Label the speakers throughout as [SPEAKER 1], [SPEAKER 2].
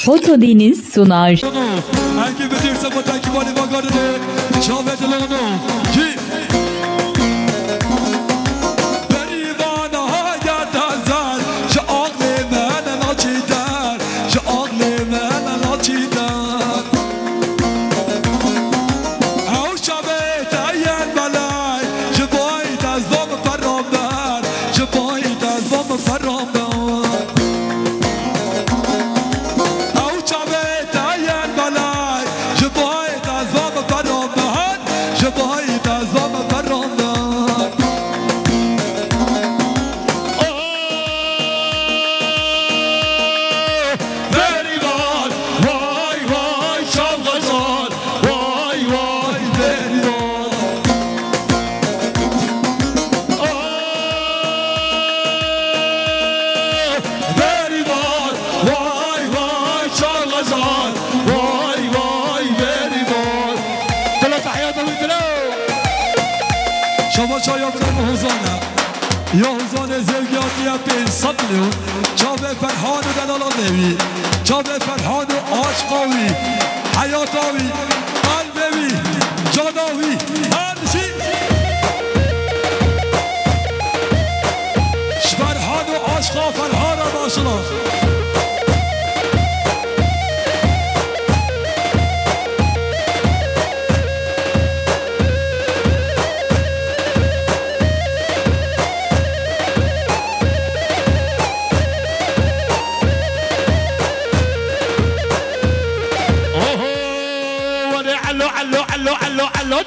[SPEAKER 1] Foto Deniz sunar.
[SPEAKER 2] Herkese bir sabah takip edin. Çal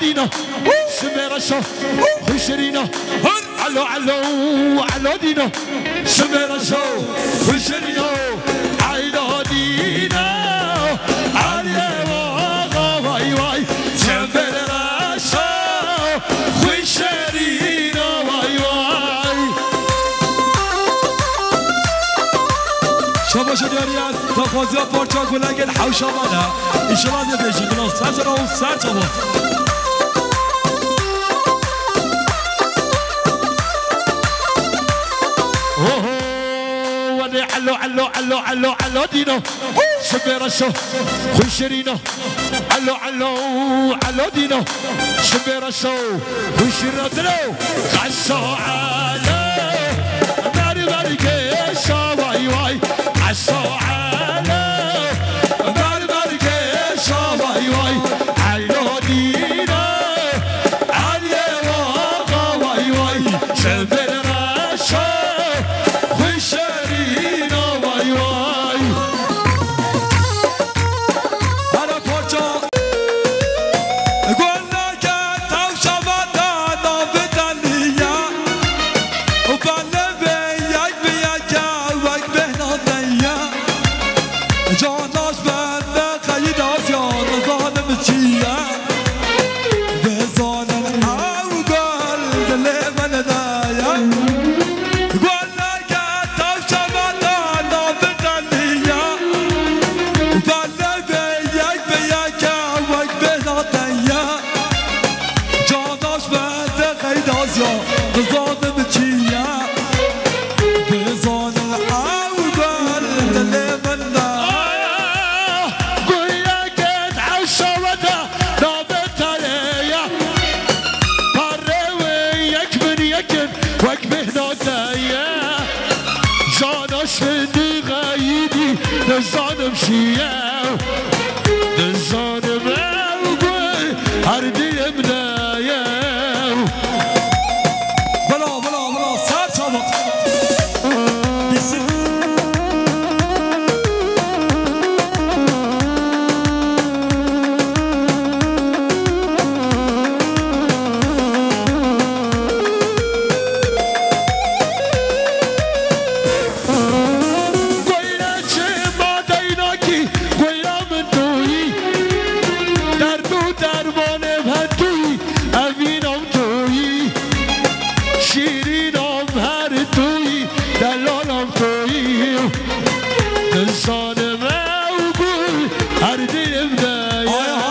[SPEAKER 3] مدينة سمير الشهر وشرينا علو علو علو دينا سمير الشهر وشرينا عيدا دينا علي واغا واي واي سمير الشهر وشرينا واي واي
[SPEAKER 2] شبا شدياريات تفوزي بورتشاكو لقل حوشة مانا إشراز يبيجي من الساسر أو الساسر
[SPEAKER 3] علو علو علو علو علو دينو شبي رشو خوي شرينو علو دينو شبي رشو غشو علو ناري ناري كيشا واي واي غشو علو يا آه،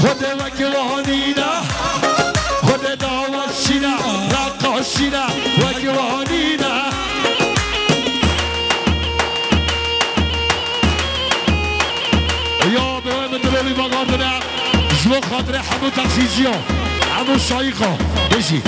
[SPEAKER 3] خود وگوانینا خود داوشینا وکیل وگوانینا یا به من دلولی بگاردنه جلو خاطر همون تخصیصی حمود همون بیشی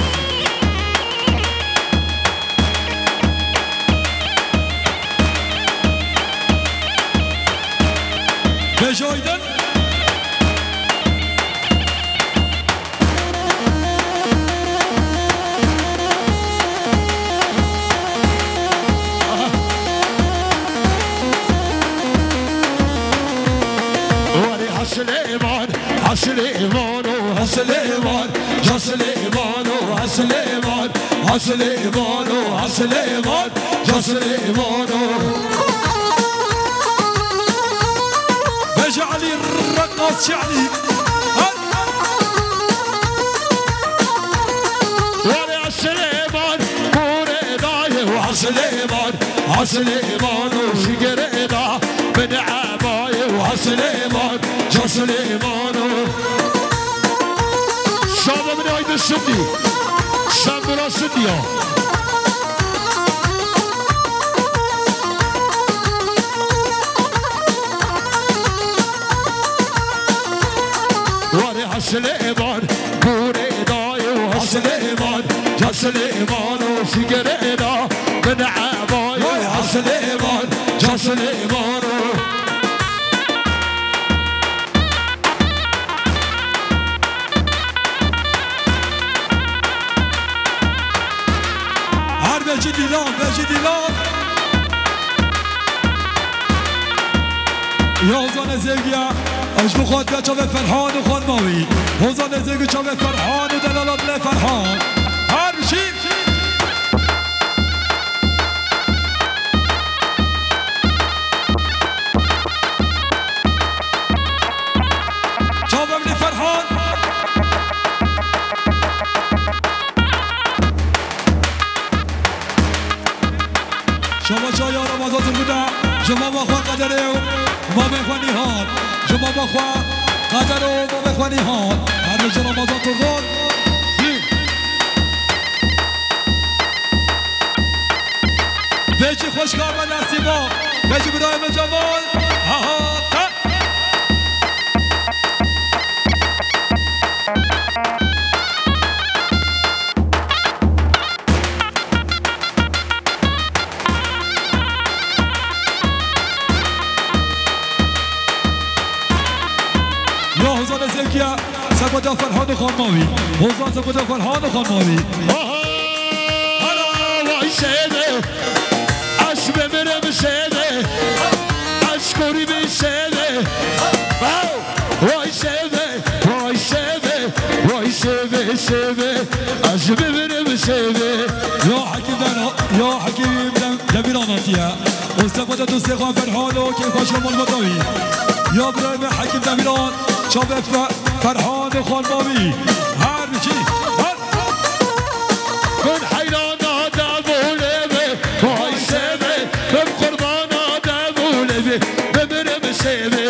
[SPEAKER 3] سليمان عسليمان وعسليمان يا سليمان سليمان عسليمان سليمان يا سليمان
[SPEAKER 2] بجعلي الرقص شعلي
[SPEAKER 3] وعلي عسليمان كوري دايه سليمان عسليمان وشقري دا من عبايه وعسليمان سلیمانو شابا من آیده شدی شب برا سدی واره حسل ایمان بوره ادای و حسل ایمان جسل ایمان و شگر ادا من عبای حسل ایمان
[SPEAKER 2] دي لاند اجي دي لاند يا وزان زيجيا اش بخواد بيا فرحان وخان ماوي وزان زيجي فرحان ودلالات لفرحان شما با خواه قدر ما بخوانی ها شما با خواه قدر ما بخوانی ها هر روز رمضان تو خود بچه خوشکار و نصیبا بچه برای مجمال کجا فرهاد خان ماوی حوزاز کجا فرهاد خان ماوی
[SPEAKER 3] آها وای شده عشق بمره بشده عشق کوری بشده وای شده وای شده وای شده شده عشق بمره بشده
[SPEAKER 2] یا حکیم دن یا حکیم دن لبیرانتی ها استفاده دوست خان فرهاد و که خوش مال مطاوی یا برای حکیم دمیران چابه فرهاد هر چی
[SPEAKER 3] من حیران آدم اوله به تو های سبه من قربان آدم اوله به بمرم سبه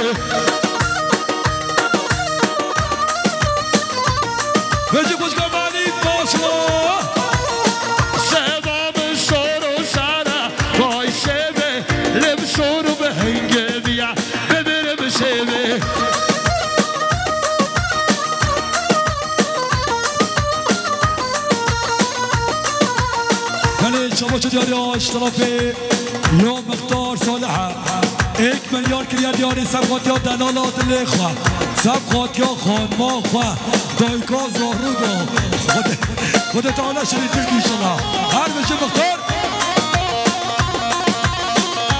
[SPEAKER 2] مشرفه یا مختار صالحه یک میلیارد دیاری یاری سبقات یا خواه سب سبقات یا ما خواه دایکا زهرو دا خودت حالا شنیدید میشنه هر بشه مختار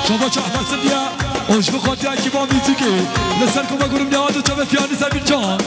[SPEAKER 2] شما چه احمد سبیه اوش بخاطی اکی با میزی که نسل کما گروم نهاد و چه به پیانی سبیر جان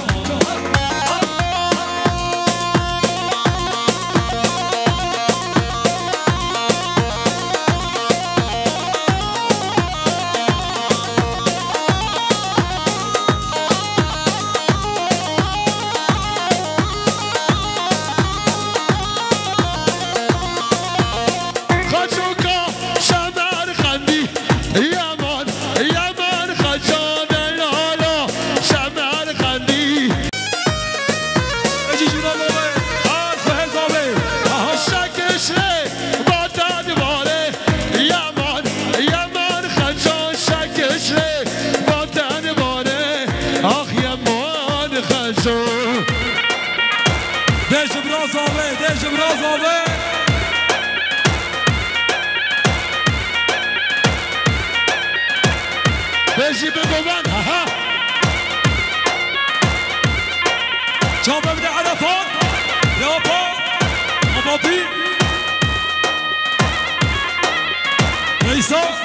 [SPEAKER 2] Albi. É isso.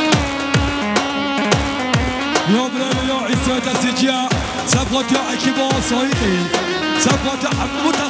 [SPEAKER 2] Ça protège qui va en solitaire, ça protège à votre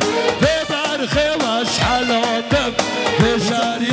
[SPEAKER 3] في دار خلاص حلوتك بشاري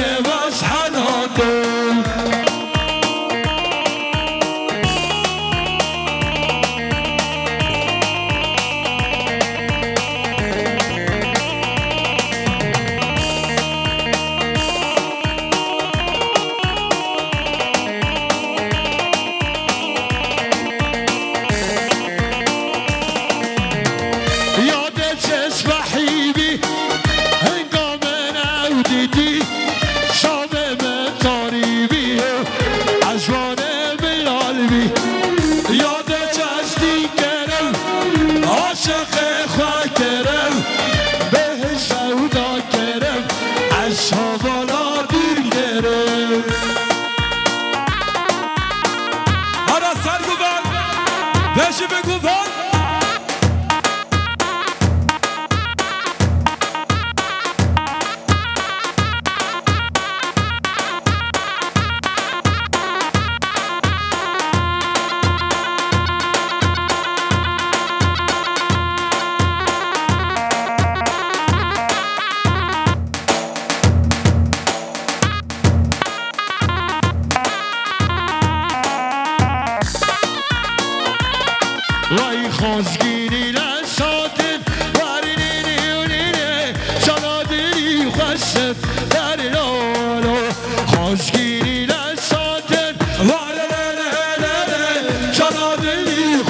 [SPEAKER 3] Çanakkale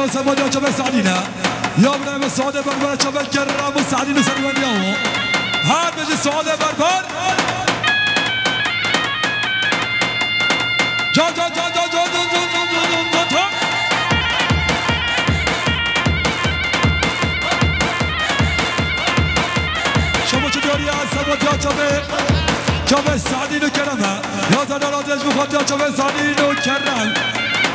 [SPEAKER 2] یا وسمود وجبل سعدينا يومنا من السعودة بربر جبل كرم وسعدين وسلمان يوم هاد بجي السعودة بربر جو جو جو جو جو جو جو شما چطوری از سمود یا جبه جبه سعدین و کرمه یا زنان بخواد یا سعدین و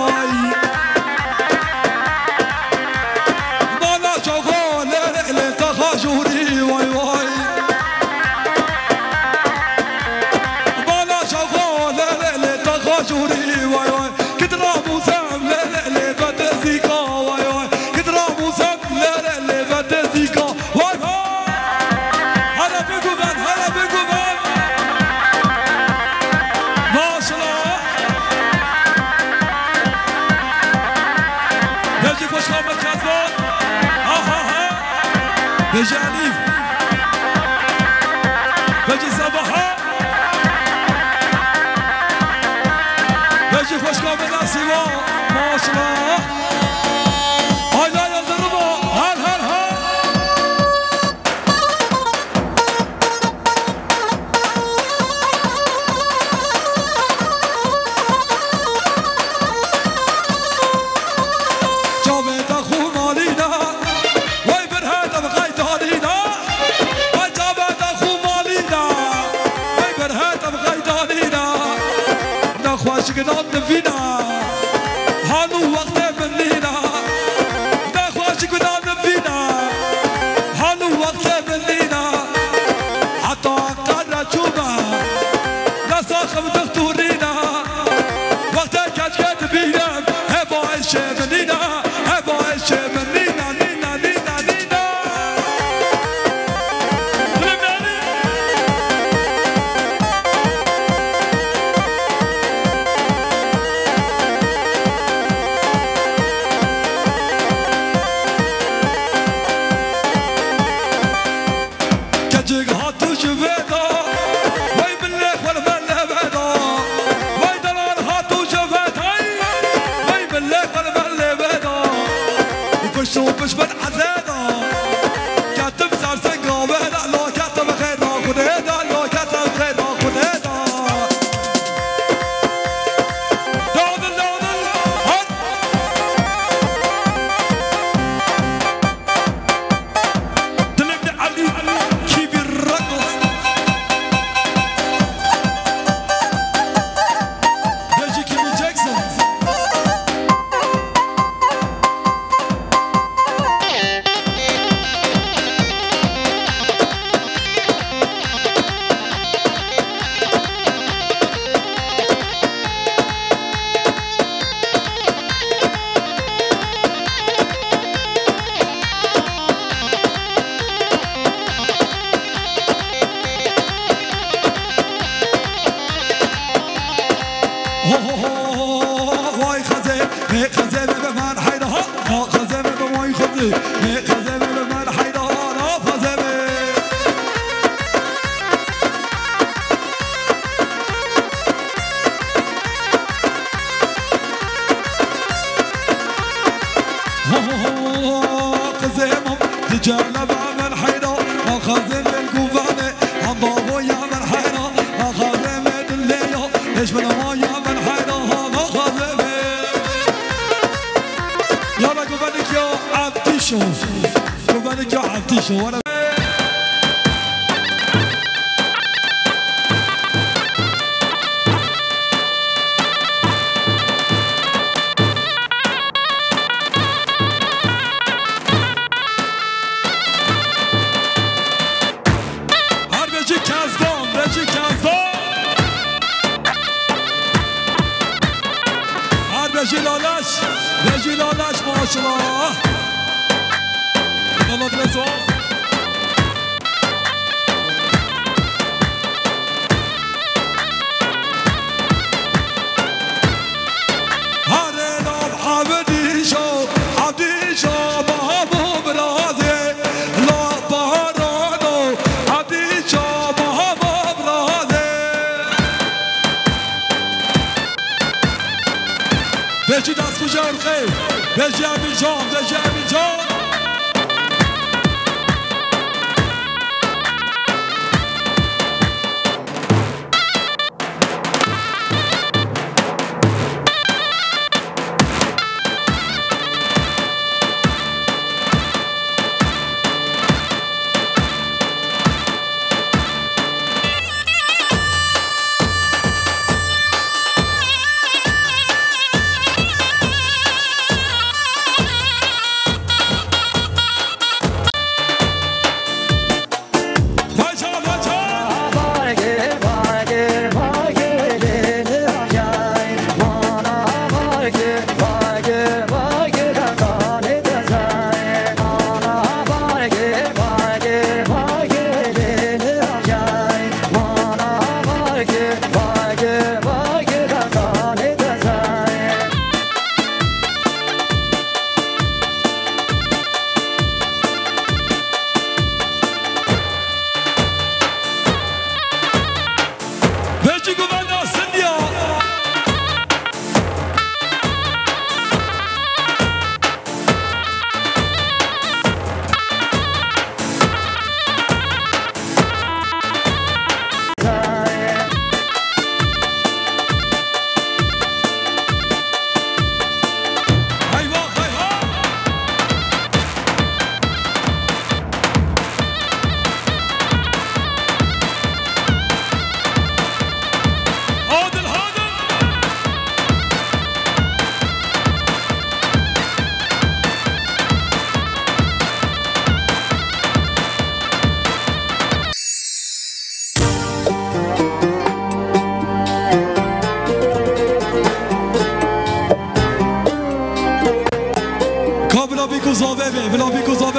[SPEAKER 2] yeah. قزيمهم دجال بعمل حيرة يا عبد الشوف قبلك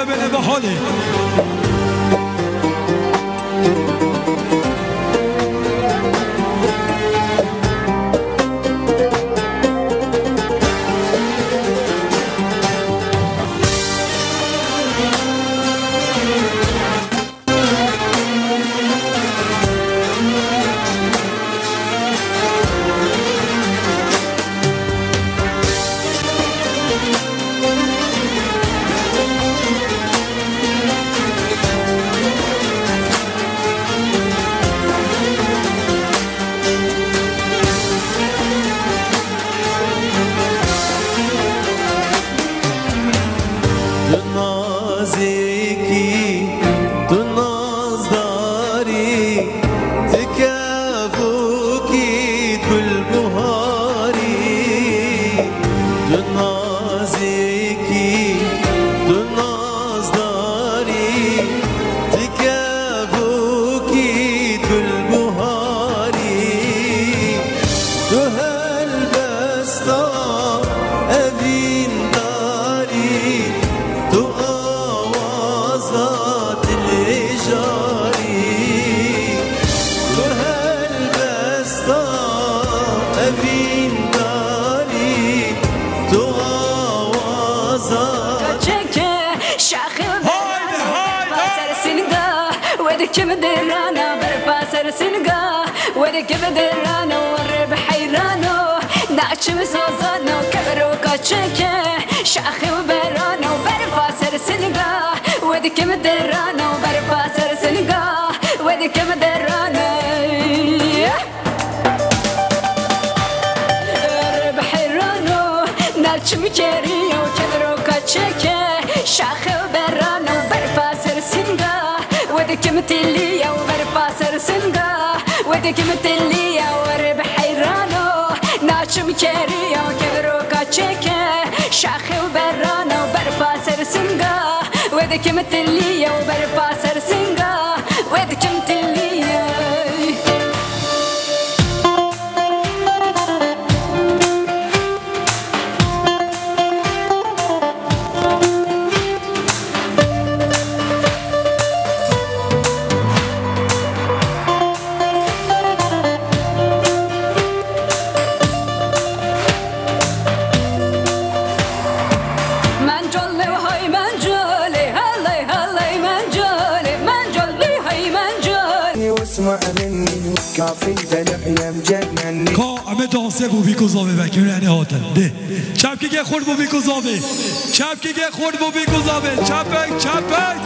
[SPEAKER 2] living in the honey.
[SPEAKER 4] كم درانا وبرفا سرسنقا ودي كم درانا ربح رانو نرچم كيري وكدرو كاتشيكي شاخ برانا وبرفا سرسنقا ودي كم تليا وبرفا سرسنقا ودي كم تليا وربح رانو نرچم كيري وكدرو كاتشيكي que me tenía, o better pass
[SPEAKER 2] بو بوبیکو زاوه و یعنی آتن ده چپ که خورد بو زاوه چپ که خورد بوبیکو زاوه چپک چپک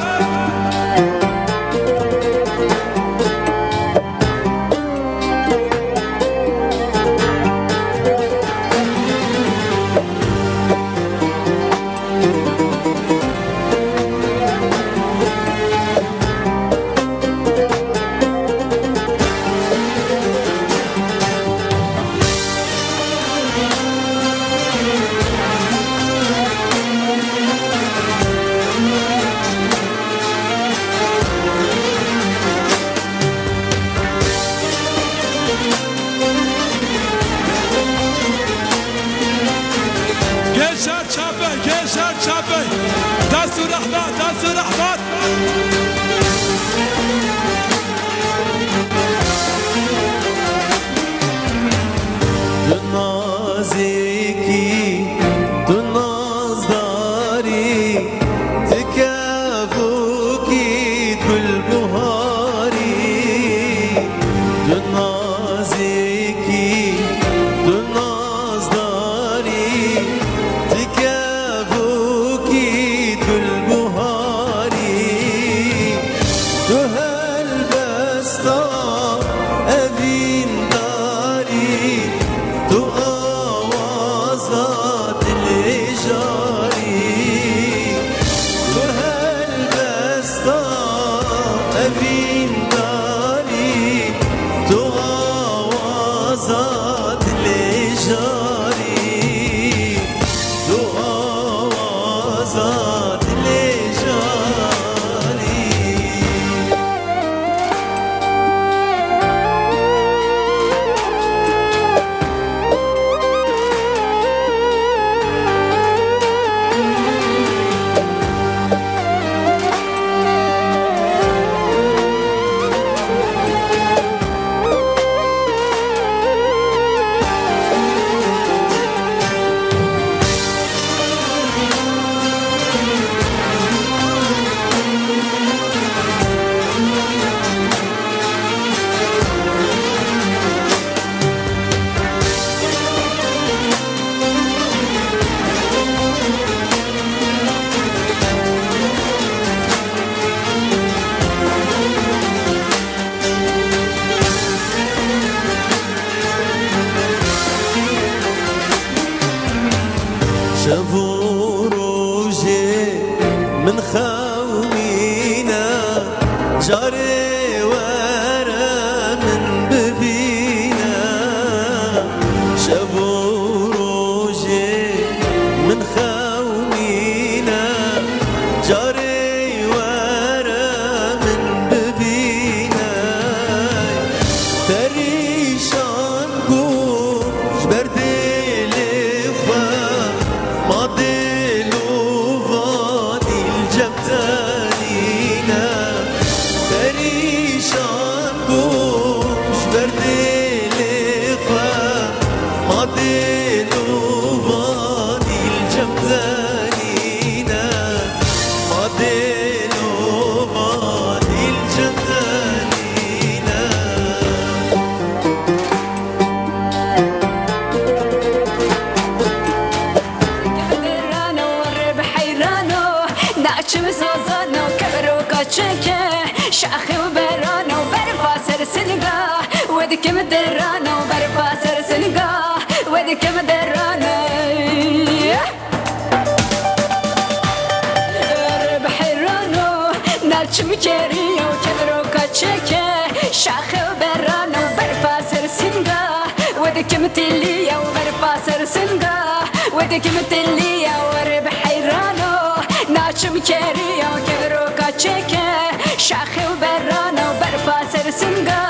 [SPEAKER 4] متلية وغربة سرسنقة ودك متلية ورب حيرانو ناشم كيرية وكبروكا تشيكة شاخي وبرانو وبرفا سرسنقة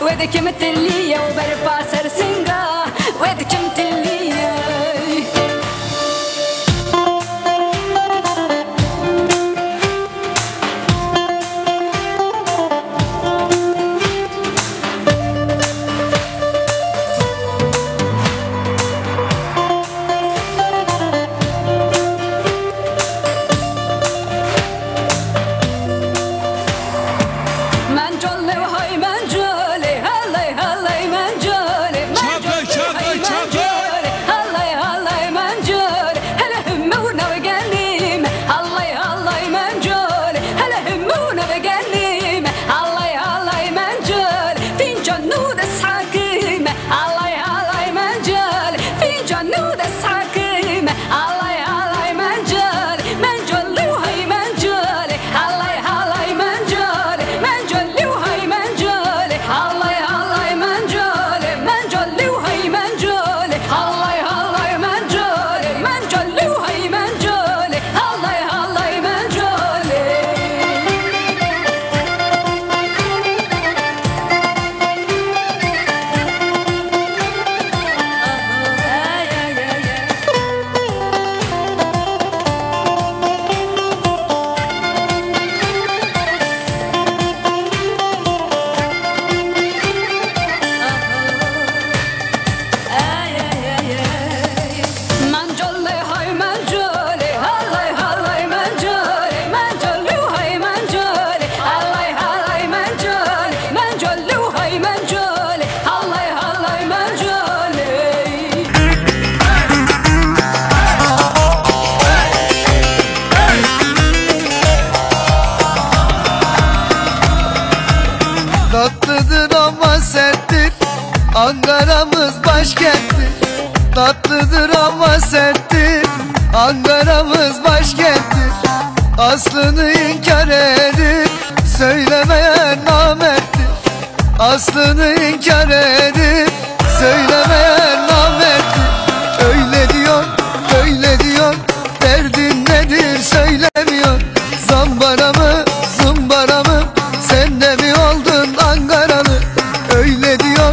[SPEAKER 4] ودك متلية وبرفا
[SPEAKER 5] diyor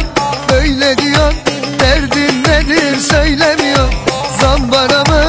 [SPEAKER 5] böyle diyor Derdin nedir söylemiyor Zam mı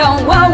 [SPEAKER 4] don't want